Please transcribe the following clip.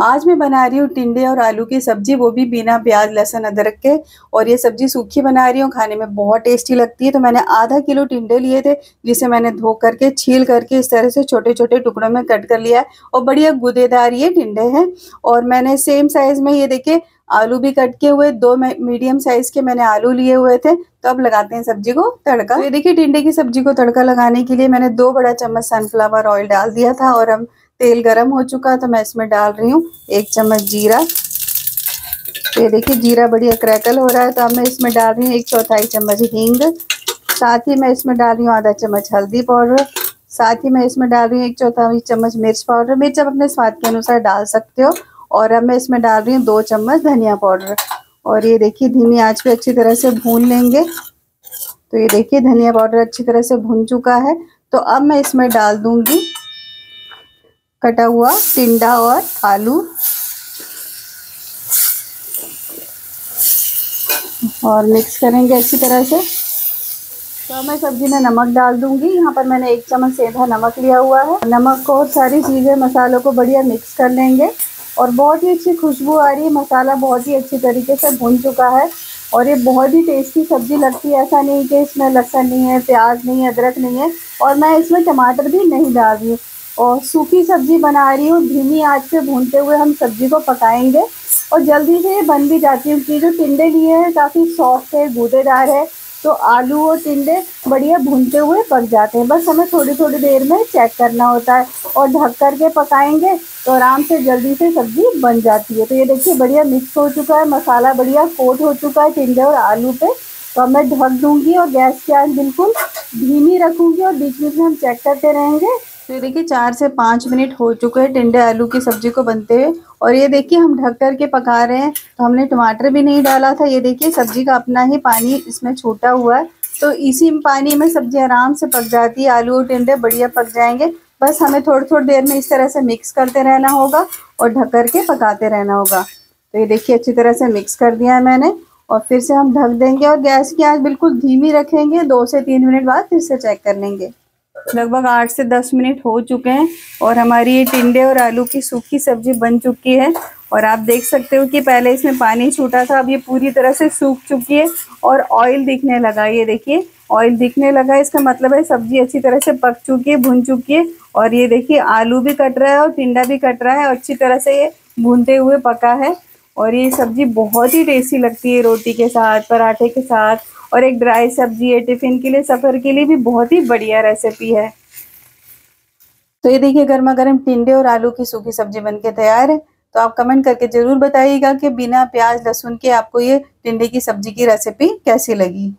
आज मैं बना रही हूँ टिंडे और आलू की सब्ज़ी, वो भी बिना प्याज, लहसुन, अदरक के। और ये सब्ज़ी सूखी बना रही हूँ, खाने में बहुत टेस्टी लगती है। तो मैंने आधा किलो टिंडे लिए थे, जिसे मैंने धो करके, छील करके, इस तरह से छोटे छोटे टुकड़ों में कट कर लिया है। और बढ़िया गुदेदार ये टिंडे हैं। और मैंने सेम साइज़ में ये देखिए, आलू भी कट के हुए, दो मीडियम साइज़ के मैंने आलू लिए हुए थे। तो अब लगाते हैं सब्ज़ी को तड़का। तो ये देखिए, टिंडे की सब्ज़ी को तड़का लगाने के लिए मैंने दो बड़ा चम्मच सनफ्लावर ऑयल डाल दिया था और अब तेल गरम हो चुका है तो मैं इसमें डाल रही हूँ एक चम्मच जीरा। ये देखिए, जीरा बढ़िया क्रैकल हो रहा है तो अब मैं इसमें डाल रही हूँ एक चौथाई चम्मच हींग। साथ ही मैं इसमें डाल रही हूँ आधा चम्मच हल्दी पाउडर। साथ ही मैं इसमें डाल रही हूँ एक चौथाई चम्मच मिर्च पाउडर। मिर्च आप अपने स्वाद के अनुसार डाल सकते हो और अब मैं इसमें डाल रही हूँ दो चम्मच धनिया पाउडर। और ये देखिए, धीमी आँच पे अच्छी तरह से भून लेंगे। तो ये देखिए, धनिया पाउडर अच्छी तरह से भून चुका है। तो अब मैं इसमें डाल दूँगी कटा हुआ टिंडा और आलू। और मिक्स करेंगे अच्छी तरह से। तो मैं सब्ज़ी में नमक डाल दूँगी। यहाँ पर मैंने एक चम्मच सेधा नमक लिया हुआ है। नमक को सारी चीज़ें, मसालों को बढ़िया मिक्स कर लेंगे। और बहुत ही अच्छी खुशबू आ रही है। मसाला बहुत ही अच्छी तरीके से भुन चुका है। और ये बहुत ही टेस्टी सब्ज़ी लगती है। ऐसा नहीं कि इसमें लहसन नहीं है, प्याज नहीं है, अदरक नहीं है। और मैं इसमें टमाटर भी नहीं डाल रही और सूखी सब्ज़ी बना रही हूँ, धीमी आँच पे भूनते हुए हम सब्ज़ी को पकाएँगे। और जल्दी से ये बन भी जाती है। क्योंकि जो टिंडे लिए हैं, काफ़ी सॉफ्ट है, गूदेदार है तो आलू और टिंडे बढ़िया भूनते हुए पक जाते हैं। बस हमें थोड़ी थोड़ी देर में चेक करना होता है और ढक कर के पकाएँगे तो आराम से जल्दी से सब्ज़ी बन जाती है। तो ये देखिए, बढ़िया मिक्स हो चुका है, मसाला बढ़िया कोट हो चुका है टिंडे और आलू पे। तो मैं ढक दूँगी और गैस की आँच बिल्कुल धीमी रखूँगी और बीच बीच में हम चेक करते रहेंगे। तो ये देखिए, चार से पाँच मिनट हो चुके हैं टिंडे आलू की सब्ज़ी को बनते हुए। और ये देखिए, हम ढक कर के पका रहे हैं। तो हमने टमाटर भी नहीं डाला था। ये देखिए, सब्ज़ी का अपना ही पानी इसमें छूटा हुआ है। तो इसी पानी में सब्ज़ी आराम से पक जाती है। आलू और टिंडे बढ़िया पक जाएँगे। बस हमें थोड़ी थोड़ी देर में इस तरह से मिक्स करते रहना होगा और ढक कर के पकाते रहना होगा। तो ये देखिए, अच्छी तरह से मिक्स कर दिया है मैंने। और फिर से हम ढक देंगे और गैस की आँच बिल्कुल धीमी रखेंगे। दो से तीन मिनट बाद फिर से चेक कर लेंगे। लगभग आठ से दस मिनट हो चुके हैं और हमारी ये टिंडे और आलू की सूखी सब्ज़ी बन चुकी है। और आप देख सकते हो कि पहले इसमें पानी छूटा था, अब ये पूरी तरह से सूख चुकी है और ऑयल दिखने लगा ये देखिए ऑयल दिखने लगा इसका मतलब है सब्ज़ी अच्छी तरह से पक चुकी है, भुन चुकी है और ये देखिए, आलू भी कट रहा है और टिंडा भी कट रहा है। और अच्छी तरह से ये भूनते हुए पका है और ये सब्ज़ी बहुत ही टेस्टी लगती है रोटी के साथ, पराठे के साथ और एक ड्राई सब्ज़ी है टिफ़िन के लिए, सफ़र के लिए भी बहुत ही बढ़िया रेसिपी है। तो ये देखिए गर्मा गर्म टिंडे और आलू की सूखी सब्ज़ी बनके तैयार है। तो आप कमेंट करके ज़रूर बताइएगा कि बिना प्याज, लहसुन के आपको ये टिंडे की सब्ज़ी की रेसिपी कैसी लगी।